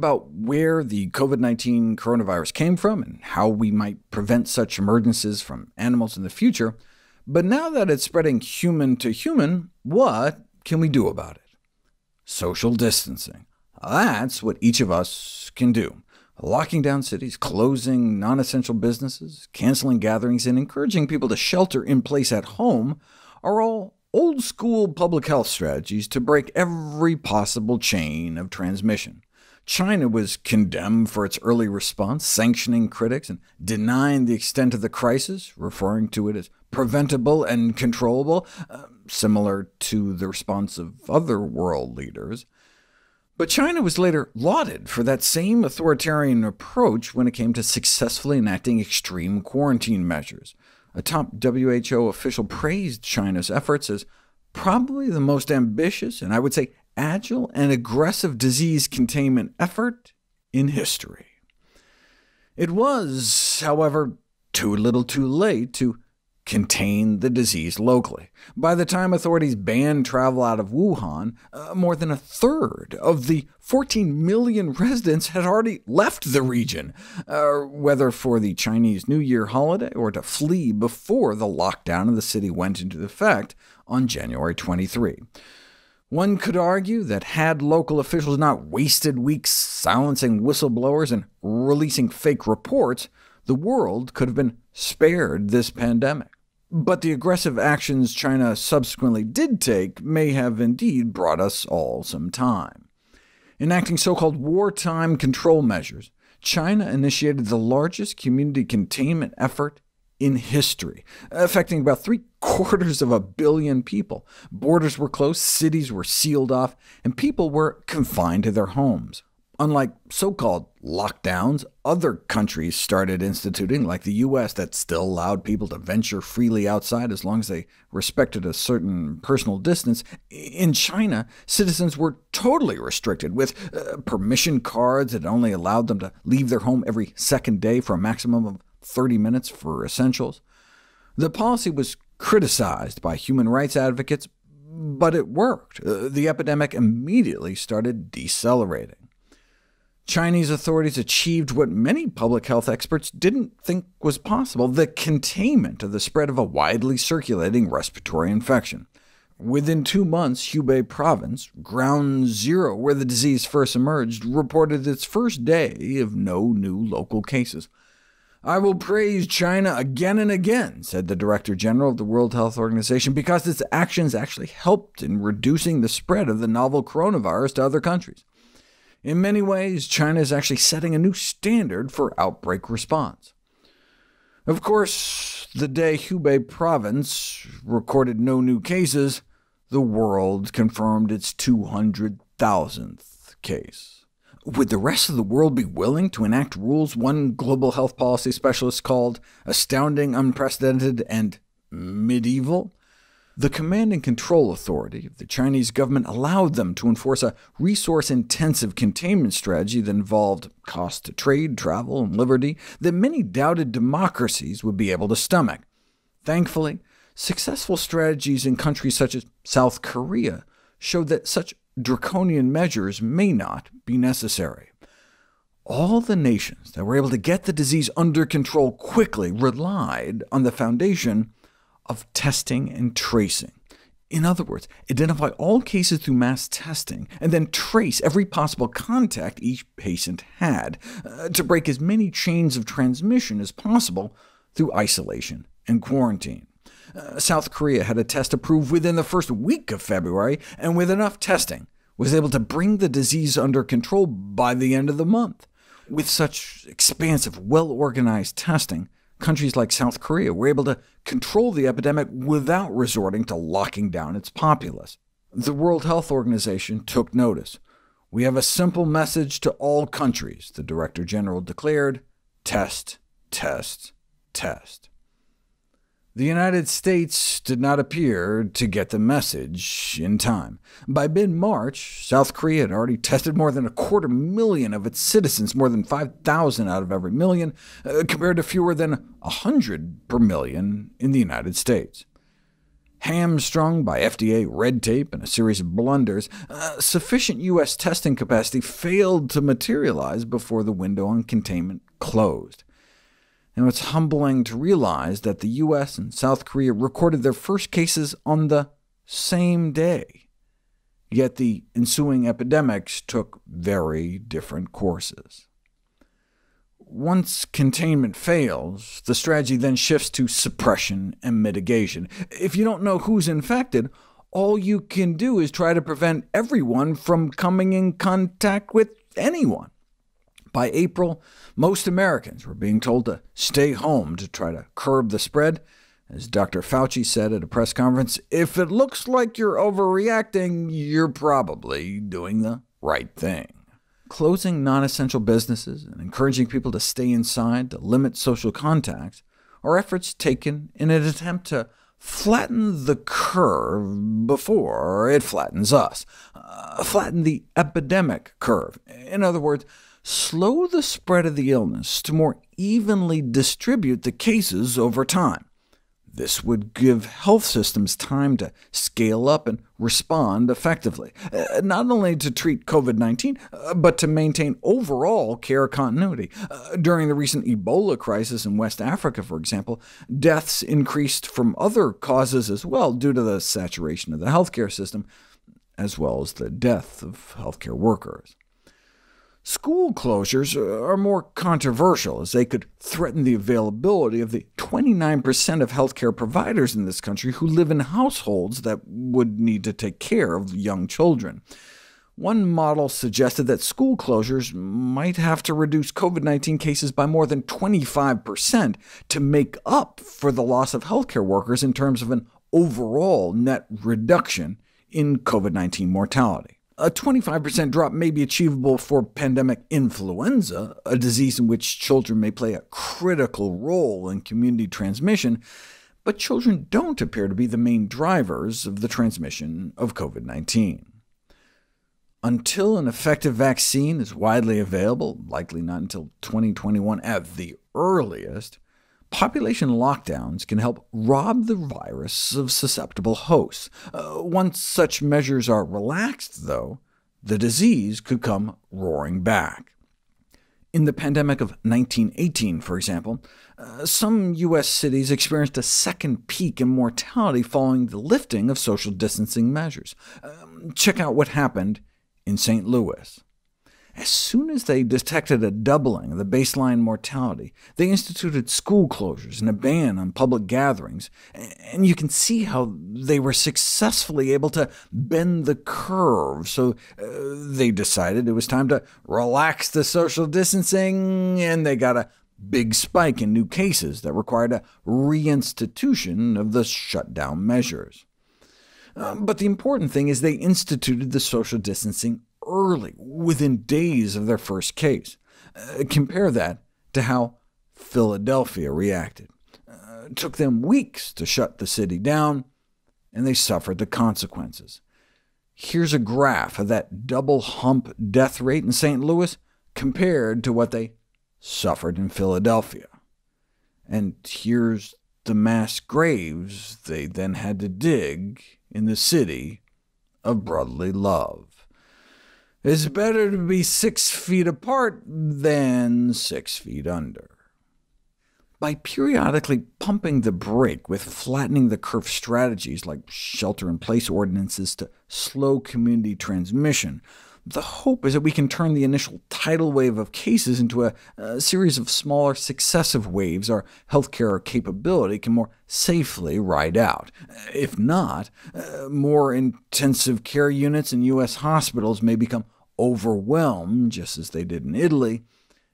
about where the COVID-19 coronavirus came from and how we might prevent such emergencies from animals in the future, but now that it's spreading human to human, what can we do about it? Social distancing. That's what each of us can do. Locking down cities, closing non-essential businesses, canceling gatherings, and encouraging people to shelter in place at home are all old-school public health strategies to break every possible chain of transmission. China was condemned for its early response, sanctioning critics and denying the extent of the crisis, referring to it as preventable and controllable, uh, similar to the response of other world leaders. But China was later lauded for that same authoritarian approach when it came to successfully enacting extreme quarantine measures. A top WHO official praised China's efforts as probably the most ambitious, and I would say agile and aggressive disease containment effort in history. It was, however, too little too late to contain the disease locally. By the time authorities banned travel out of Wuhan, uh, more than a third of the 14 million residents had already left the region, uh, whether for the Chinese New Year holiday or to flee before the lockdown of the city went into effect on January 23. One could argue that had local officials not wasted weeks silencing whistleblowers and releasing fake reports, the world could have been spared this pandemic. But the aggressive actions China subsequently did take may have indeed brought us all some time. Enacting so-called wartime control measures, China initiated the largest community containment effort in history, affecting about three-quarters of a billion people. Borders were closed, cities were sealed off, and people were confined to their homes. Unlike so-called lockdowns other countries started instituting, like the U.S., that still allowed people to venture freely outside as long as they respected a certain personal distance, in China, citizens were totally restricted, with uh, permission cards that only allowed them to leave their home every second day for a maximum of 30 minutes for essentials. The policy was criticized by human rights advocates, but it worked. Uh, the epidemic immediately started decelerating. Chinese authorities achieved what many public health experts didn't think was possible, the containment of the spread of a widely circulating respiratory infection. Within two months, Hubei province, ground zero where the disease first emerged, reported its first day of no new local cases. I will praise China again and again, said the Director General of the World Health Organization, because its actions actually helped in reducing the spread of the novel coronavirus to other countries. In many ways, China is actually setting a new standard for outbreak response. Of course, the day Hubei province recorded no new cases, the world confirmed its 200,000th case. Would the rest of the world be willing to enact rules one global health policy specialist called astounding, unprecedented, and medieval? The Command and Control Authority of the Chinese government allowed them to enforce a resource-intensive containment strategy that involved cost to trade, travel, and liberty that many doubted democracies would be able to stomach. Thankfully, successful strategies in countries such as South Korea showed that such draconian measures may not be necessary. All the nations that were able to get the disease under control quickly relied on the foundation of testing and tracing. In other words, identify all cases through mass testing, and then trace every possible contact each patient had, uh, to break as many chains of transmission as possible through isolation and quarantine. Uh, South Korea had a test approved within the first week of February, and with enough testing, was able to bring the disease under control by the end of the month. With such expansive, well-organized testing, countries like South Korea were able to control the epidemic without resorting to locking down its populace. The World Health Organization took notice. We have a simple message to all countries, the Director General declared, test, test, test. The United States did not appear to get the message in time. By mid-March, South Korea had already tested more than a quarter million of its citizens, more than 5,000 out of every million, uh, compared to fewer than 100 per million in the United States. Hamstrung by FDA red tape and a series of blunders, uh, sufficient U.S. testing capacity failed to materialize before the window on containment closed. And it's humbling to realize that the U.S. and South Korea recorded their first cases on the same day. Yet the ensuing epidemics took very different courses. Once containment fails, the strategy then shifts to suppression and mitigation. If you don't know who's infected, all you can do is try to prevent everyone from coming in contact with anyone. By April, most Americans were being told to stay home to try to curb the spread. As Dr. Fauci said at a press conference, if it looks like you're overreacting, you're probably doing the right thing closing non-essential businesses and encouraging people to stay inside to limit social contacts are efforts taken in an attempt to flatten the curve before it flattens us, uh, flatten the epidemic curve. In other words, slow the spread of the illness to more evenly distribute the cases over time. This would give health systems time to scale up and respond effectively, uh, not only to treat COVID-19, uh, but to maintain overall care continuity. Uh, during the recent Ebola crisis in West Africa, for example, deaths increased from other causes as well, due to the saturation of the healthcare system, as well as the death of healthcare workers. School closures are more controversial, as they could threaten the availability of the 29% of healthcare providers in this country who live in households that would need to take care of young children. One model suggested that school closures might have to reduce COVID-19 cases by more than 25% to make up for the loss of healthcare workers in terms of an overall net reduction in COVID-19 mortality. A 25% drop may be achievable for pandemic influenza, a disease in which children may play a critical role in community transmission, but children don't appear to be the main drivers of the transmission of COVID-19. Until an effective vaccine is widely available, likely not until 2021 at the earliest, Population lockdowns can help rob the virus of susceptible hosts. Uh, once such measures are relaxed, though, the disease could come roaring back. In the pandemic of 1918, for example, uh, some U.S. cities experienced a second peak in mortality following the lifting of social distancing measures. Um, check out what happened in St. Louis. As soon as they detected a doubling of the baseline mortality, they instituted school closures and a ban on public gatherings, and you can see how they were successfully able to bend the curve, so uh, they decided it was time to relax the social distancing, and they got a big spike in new cases that required a reinstitution of the shutdown measures. Uh, but the important thing is they instituted the social distancing early, within days of their first case. Uh, compare that to how Philadelphia reacted. Uh, it took them weeks to shut the city down, and they suffered the consequences. Here's a graph of that double hump death rate in St. Louis compared to what they suffered in Philadelphia. And here's the mass graves they then had to dig in the city of brotherly love. It's better to be six feet apart than six feet under. By periodically pumping the brake with flattening the curve strategies like shelter-in-place ordinances to slow community transmission, the hope is that we can turn the initial tidal wave of cases into a, a, series of smaller successive waves our healthcare capability can more safely ride out. If not, uh, more intensive care units in U.S. hospitals may become overwhelmed, just as they did in Italy,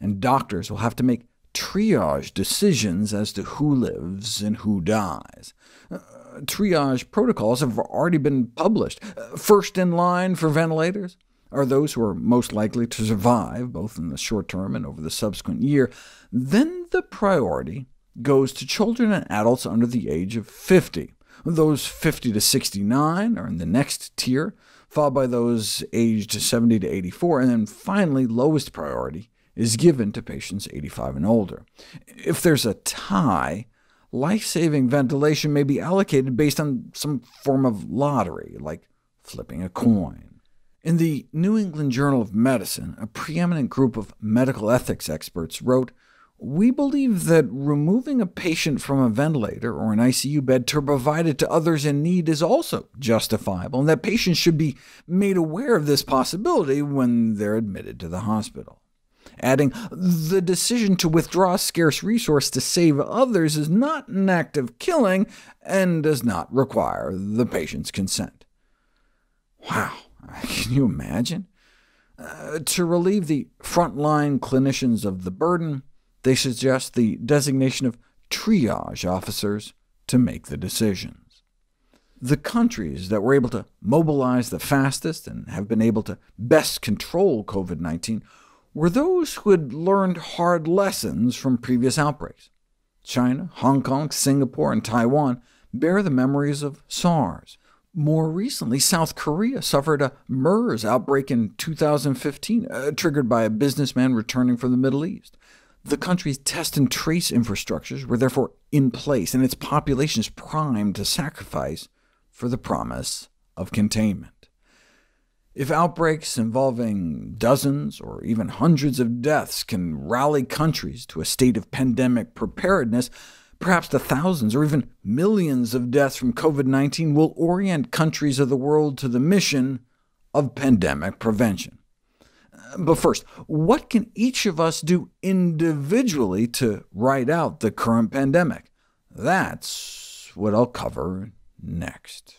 and doctors will have to make triage decisions as to who lives and who dies. Uh, triage protocols have already been published. Uh, first in line for ventilators are those who are most likely to survive, both in the short term and over the subsequent year. Then the priority goes to children and adults under the age of 50. Those 50 to 69 are in the next tier, followed by those aged 70 to 84, and then finally lowest priority is given to patients 85 and older. If there's a tie, life-saving ventilation may be allocated based on some form of lottery, like flipping a coin. In the New England Journal of Medicine, a preeminent group of medical ethics experts wrote, we believe that removing a patient from a ventilator or an ICU bed to provide it to others in need is also justifiable, and that patients should be made aware of this possibility when they're admitted to the hospital. Adding, the decision to withdraw scarce resource to save others is not an act of killing, and does not require the patient's consent. Wow, can you imagine? Uh, to relieve the frontline clinicians of the burden, they suggest the designation of triage officers to make the decisions. The countries that were able to mobilize the fastest and have been able to best control COVID-19 were those who had learned hard lessons from previous outbreaks. China, Hong Kong, Singapore, and Taiwan bear the memories of SARS. More recently, South Korea suffered a MERS outbreak in 2015, uh, triggered by a businessman returning from the Middle East. The country's test and trace infrastructures were therefore in place, and its population is primed to sacrifice for the promise of containment. If outbreaks involving dozens or even hundreds of deaths can rally countries to a state of pandemic preparedness, perhaps the thousands or even millions of deaths from COVID-19 will orient countries of the world to the mission of pandemic prevention. Uh, but first, what can each of us do individually to ride out the current pandemic? That's what I'll cover next.